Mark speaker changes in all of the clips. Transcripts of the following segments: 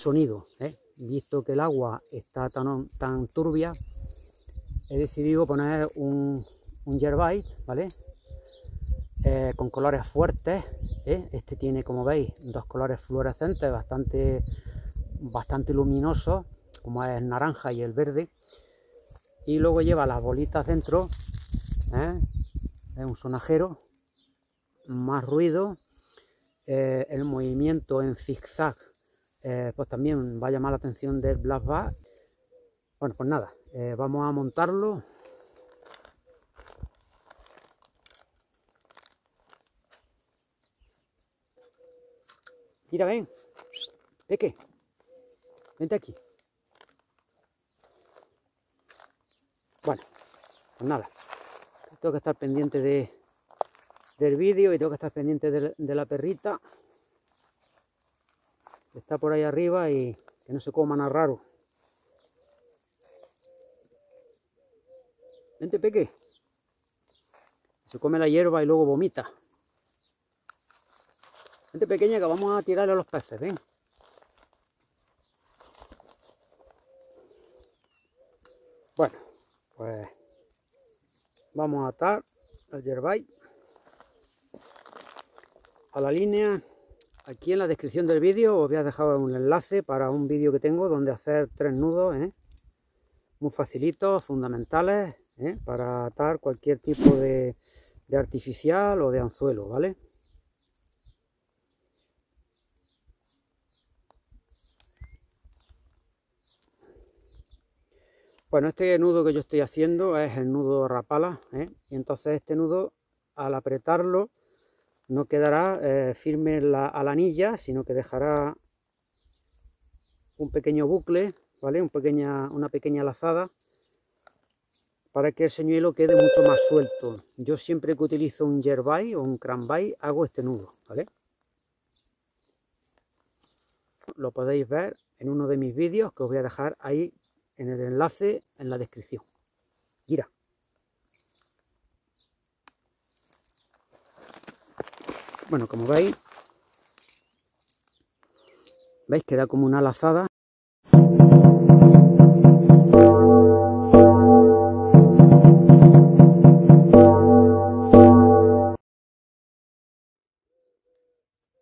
Speaker 1: sonido. ¿eh? Visto que el agua está tan, tan turbia, he decidido poner un, un yerbite, ¿vale? Eh, con colores fuertes. ¿eh? Este tiene, como veis, dos colores fluorescentes bastante, bastante luminosos, como es el naranja y el verde. Y luego lleva las bolitas dentro. Es un sonajero. Más ruido. el movimiento en zigzag. Pues también va a llamar la atención del Black Bass. Bueno, pues nada, vamos a montarlo Mira, ven. Peque. Vente aquí. Bueno, pues nada. Tengo que estar pendiente de, del vídeo y tengo que estar pendiente de, la perrita. Está por ahí arriba y que no se coma nada raro. Vente, Peque. Se come la hierba y luego vomita. Gente pequeña que vamos a tirarle a los peces, ven. Bueno, pues vamos a atar el yerbay a la línea. Aquí en la descripción del vídeo os voy a dejar un enlace para un vídeo que tengo donde hacer tres nudos, ¿eh? muy facilitos, fundamentales, ¿eh? para atar cualquier tipo de, artificial o de anzuelo, ¿vale? Bueno, este nudo que yo estoy haciendo es el nudo rapala, ¿eh? y entonces este nudo al apretarlo no quedará eh, firme a la anilla, sino que dejará un pequeño bucle, ¿vale? Una pequeña lazada para que el señuelo quede mucho más suelto. Yo siempre que utilizo un yerbay o un cranbay hago este nudo, ¿vale? Lo podéis ver en uno de mis vídeos que os voy a dejar ahí en el enlace en la descripción. Mira. Bueno, como veis, veis que da como una lazada.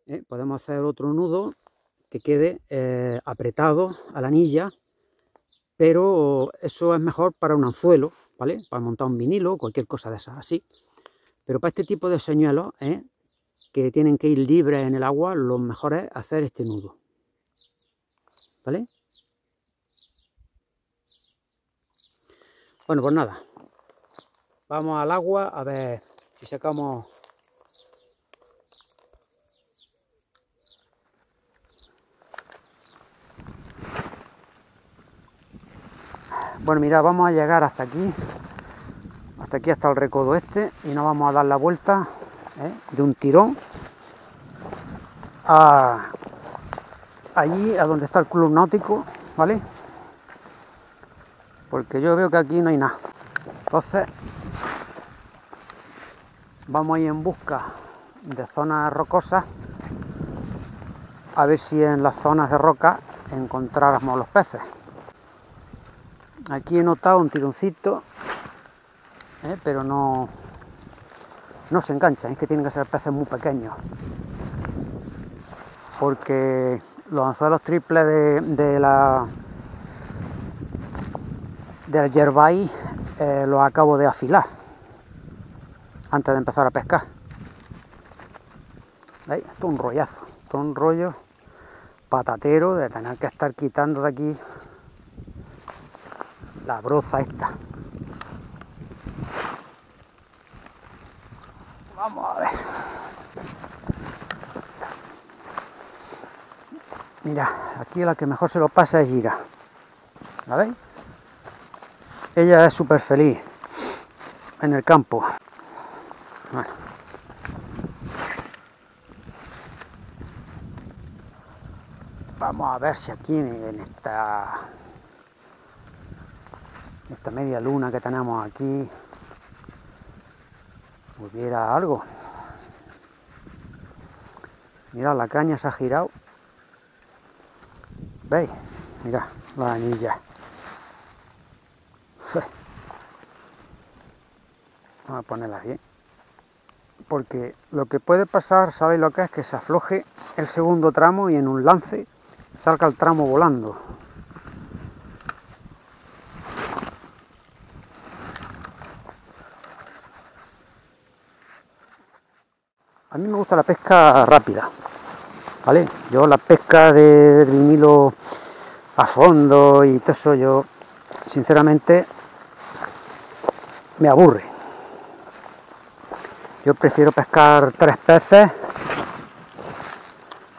Speaker 1: Eh, podemos hacer otro nudo que quede eh, apretado a la anilla pero eso es mejor para un anzuelo, ¿vale? Para montar un vinilo, cualquier cosa de esas así. Pero para este tipo de señuelos, ¿eh? Que tienen que ir libres en el agua, lo mejor es hacer este nudo. ¿Vale? Bueno, pues nada. Vamos al agua a ver si sacamos Bueno, mira, vamos a llegar hasta aquí, hasta aquí, hasta el recodo este, y nos vamos a dar la vuelta ¿eh? de un tirón a allí, a donde está el club náutico, ¿vale? Porque yo veo que aquí no hay nada. Entonces, vamos a ir en busca de zonas rocosas, a ver si en las zonas de roca encontráramos los peces. Aquí he notado un tironcito, ¿eh? pero no, no se enganchan, es que tienen que ser peces muy pequeños. Porque los anzuelos triples de, de la del yerbay eh, los acabo de afilar antes de empezar a pescar. ¿Veis? Esto es un rollazo, esto es un rollo patatero de tener que estar quitando de aquí la broza esta. Vamos a ver. Mira, aquí la que mejor se lo pasa es Gira. ¿La veis? Ella es súper feliz en el campo. Vamos a ver si aquí en esta esta media luna que tenemos aquí hubiera algo. Mira, la caña se ha girado. ¿Veis? Mira, la anilla. Vamos a ponerla bien. Porque lo que puede pasar, ¿sabéis lo que es? Que se afloje el segundo tramo y en un lance salga el tramo volando. A mí me gusta la pesca rápida, ¿vale? Yo la pesca de vinilo a fondo y todo eso, yo sinceramente me aburre. Yo prefiero pescar tres peces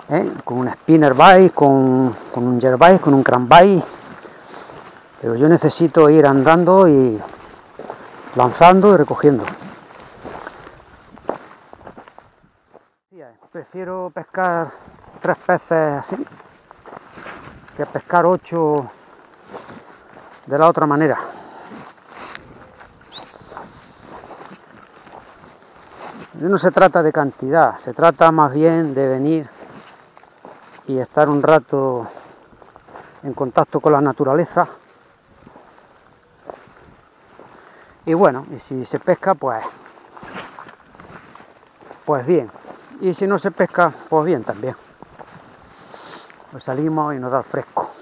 Speaker 1: ¿eh? con un spinner bite, con, un jerkbait, con un crankbait, pero yo necesito ir andando y lanzando y recogiendo. Pescar tres peces así que pescar ocho de la otra manera. No se trata de cantidad, se trata más bien de venir y estar un rato en contacto con la naturaleza. Y bueno, y si se pesca, pues, pues bien. Y si no se pesca, pues bien también. Pues salimos y nos da el fresco.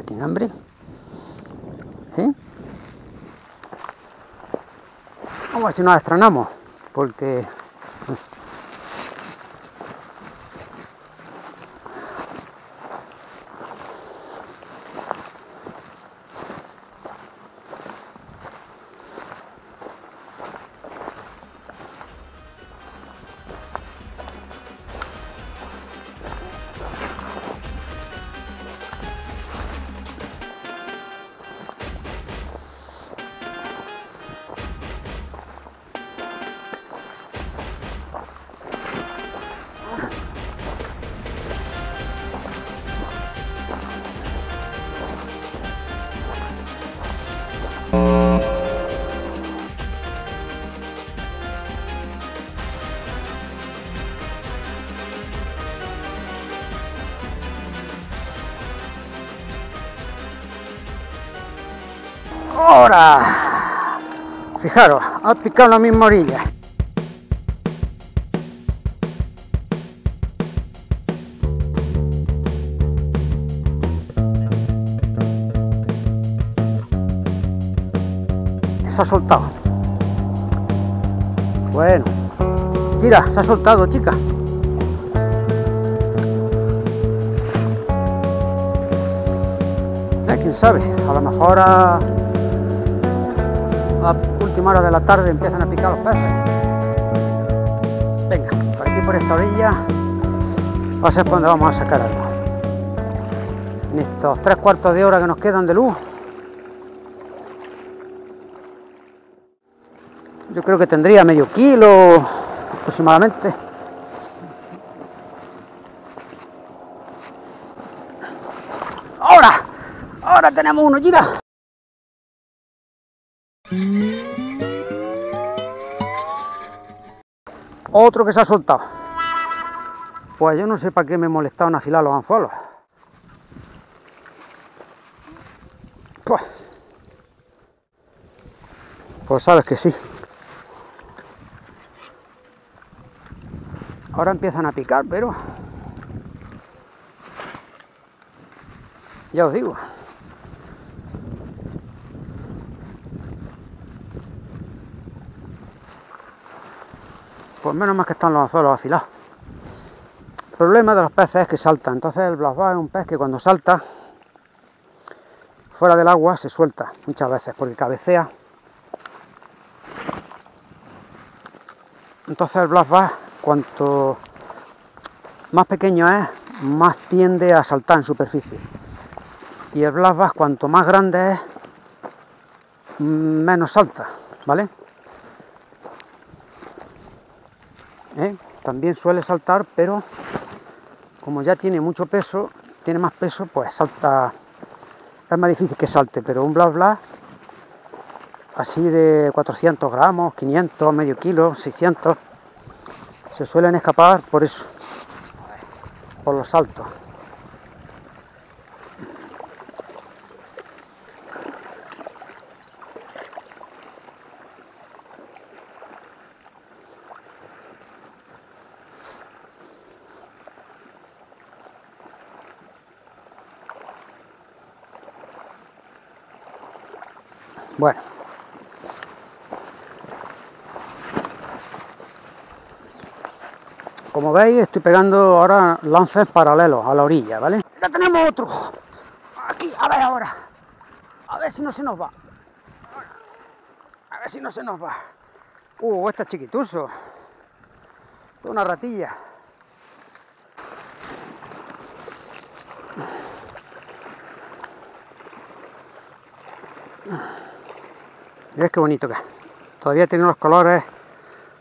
Speaker 1: Tiene hambre. ¿Sí? Vamos a ver si nos estrenamos, porque fijaros, ha picado la misma orilla. Se ha soltado. Bueno, tira, se ha soltado, chica. Quién sabe, a lo mejor a última hora de la tarde empiezan a picar los peces. Venga, por aquí por esta orilla va a ser por donde vamos a sacar algo. En estos tres cuartos de hora que nos quedan de luz, yo creo que tendría medio kilo aproximadamente. ¡Ahora! ¡Ahora tenemos uno, gira! Otro que se ha soltado. Pues yo no sé para qué me molestaron afilar los anzuelos. Pues, pues sabes que sí. Ahora empiezan a picar, pero ya os digo. Pues menos más que están los anzuelos afilados. El problema de los peces es que saltan. Entonces el blasbar es un pez que cuando salta fuera del agua se suelta muchas veces porque cabecea. Entonces el blasbar cuanto más pequeño es, más tiende a saltar en superficie. Y el blasbar cuanto más grande es, menos alta, ¿vale? ¿Eh? También suele saltar, pero como ya tiene mucho peso, tiene más peso, pues salta, es más difícil que salte, pero un bla bla así de 400 gramos, 500, medio kilo, 600, se suelen escapar por eso, por los saltos. Bueno. Como veis, estoy pegando ahora lances paralelos a la orilla, ¿vale? Ya tenemos otro. Aquí, a ver ahora. A ver si no se nos va. A ver si no se nos va. Uh, este es chiquituso. Una ratilla. Mirad qué bonito que es. Todavía tiene los colores.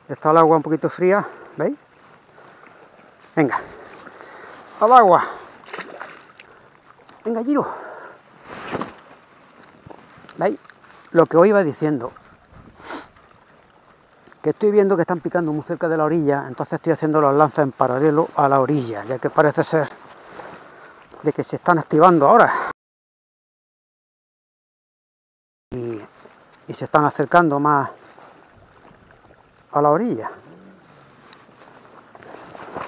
Speaker 1: Está el agua un poquito fría. ¿Veis? Venga. Al agua. Venga, Giro. ¿Veis? Lo que os iba diciendo. Que estoy viendo que están picando muy cerca de la orilla. Entonces estoy haciendo los lances en paralelo a la orilla. Ya que parece ser de que se están activando ahora. Y se están acercando más a la orilla.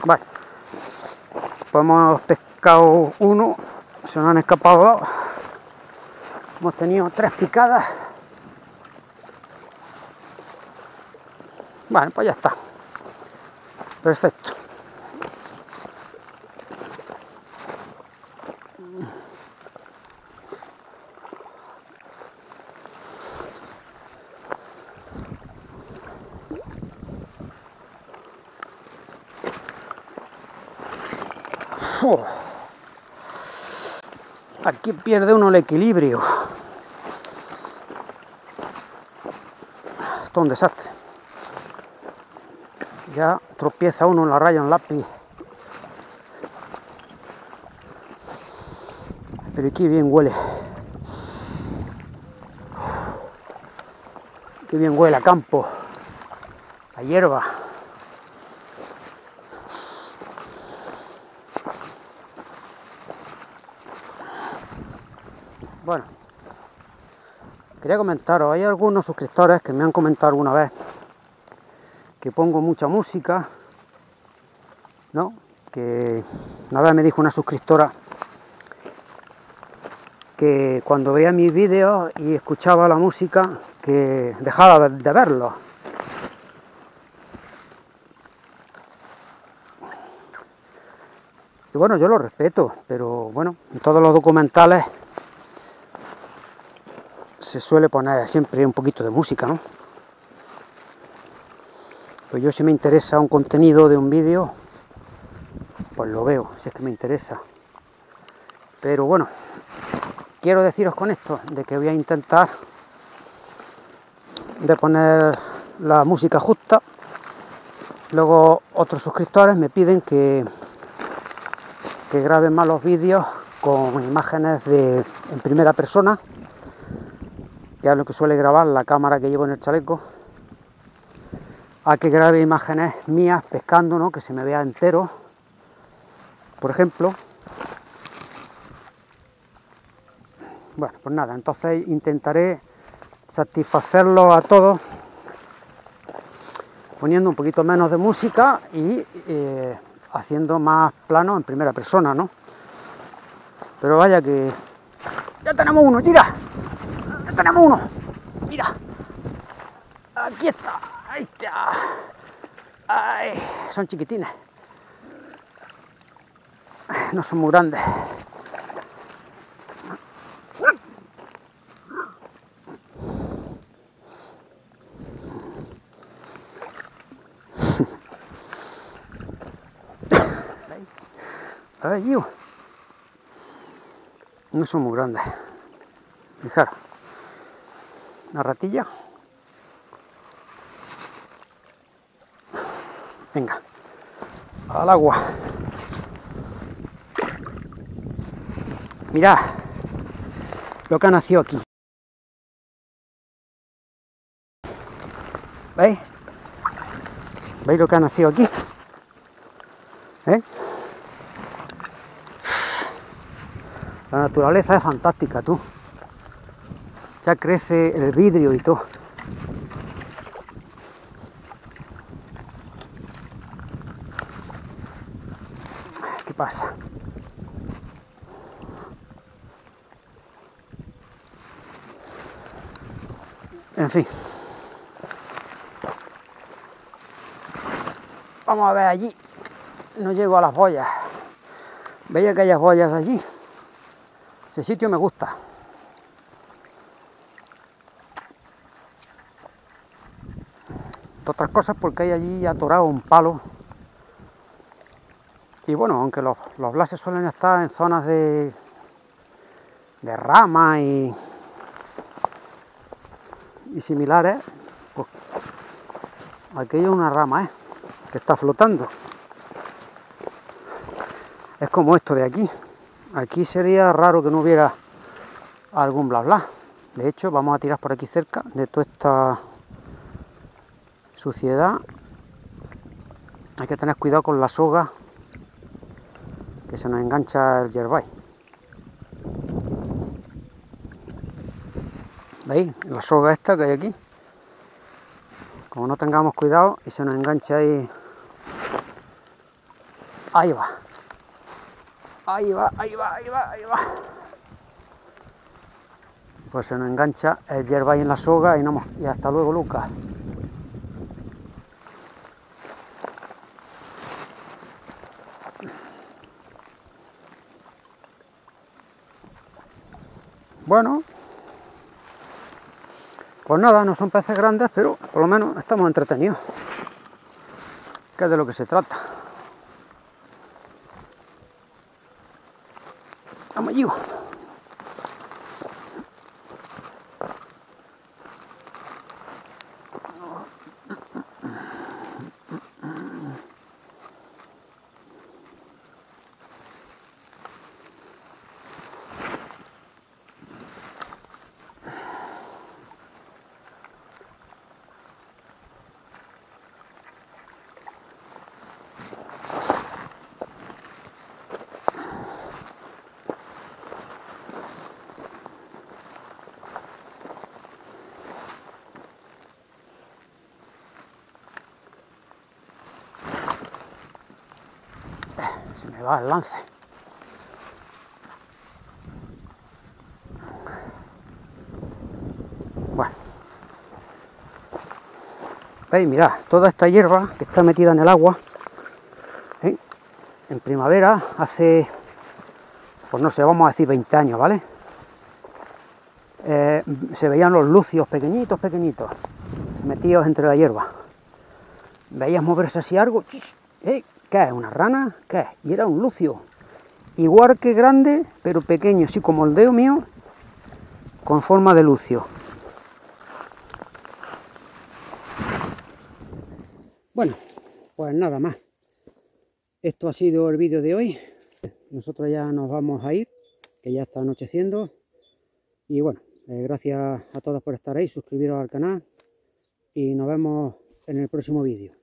Speaker 1: Vale. Pues hemos pescado uno, se nos han escapado dos. Hemos tenido tres picadas. Bueno, pues ya está. Perfecto. Aquí pierde uno el equilibrio. Esto es un desastre. Ya tropieza uno en la raya en lápiz. Pero aquí bien huele. Qué bien huele a campo, a hierba. Bueno, quería comentaros, hay algunos suscriptores que me han comentado alguna vez que pongo mucha música, ¿no? Que una vez me dijo una suscriptora que cuando veía mis vídeos y escuchaba la música, que dejaba de verlos. Y bueno, yo lo respeto, pero bueno, en todos los documentales se suele poner siempre un poquito de música, ¿no? Pues yo si me interesa un contenido de un vídeo, pues lo veo, si es que me interesa. Pero bueno, quiero deciros con esto, de que voy a intentar de poner la música justa. Luego otros suscriptores me piden que, que grabe más los vídeos con imágenes de, en primera persona que es lo que suele grabar la cámara que llevo en el chaleco, a que grabe imágenes mías pescando, ¿no? que se me vea entero, por ejemplo. Bueno, pues nada, entonces intentaré satisfacerlo a todos poniendo un poquito menos de música y eh, haciendo más plano en primera persona, ¿no? Pero vaya que ya tenemos uno, tira tenemos uno. Mira. Aquí está. Ahí está. Ay, son chiquitines. No son muy grandes. Ay, No son muy grandes. Fijaros. Una ratilla. Venga, al agua. Mirad lo que ha nacido aquí. ¿Veis? ¿Veis lo que ha nacido aquí? ¿Eh? La naturaleza es fantástica, tú. Ya crece el vidrio y todo. ¿Qué pasa? En fin. Vamos a ver allí. No llego a las boyas. ¿Veis aquellas boyas allí? Ese sitio me gusta. Otras cosas porque hay allí atorado un palo. Y bueno, aunque los, los blases suelen estar en zonas de, de rama y, y similares, pues aquí hay una rama ¿eh? que está flotando. Es como esto de aquí. Aquí sería raro que no hubiera algún bla bla. De hecho, vamos a tirar por aquí cerca de toda esta suciedad. Hay que tener cuidado con la soga que se nos engancha el yerbay. ¿Veis? La soga esta que hay aquí. Como no tengamos cuidado y se nos engancha ahí. Ahí va. Ahí va, ahí va, ahí va, ahí va. Pues se nos engancha el yerbay en la soga y, no, y hasta luego, Lucas. Bueno, pues nada, no son peces grandes, pero por lo menos estamos entretenidos. Que es de lo que se trata. Vamos. Se me va el lance. Bueno. Veis, mirad, toda esta hierba que está metida en el agua, ¿eh? en primavera, hace, pues no sé, vamos a decir 20 años, ¿vale? Eh, se veían los lucios pequeñitos, pequeñitos, metidos entre la hierba. Veías moverse así algo, ¡eh! ¿Qué es? ¿Una rana? ¿Qué es? Y era un lucio. Igual que grande, pero pequeño, así como el dedo mío, con forma de lucio. Bueno, pues nada más. Esto ha sido el vídeo de hoy. Nosotros ya nos vamos a ir, que ya está anocheciendo. Y bueno, eh, gracias a todos por estar ahí, suscribiros al canal y nos vemos en el próximo vídeo.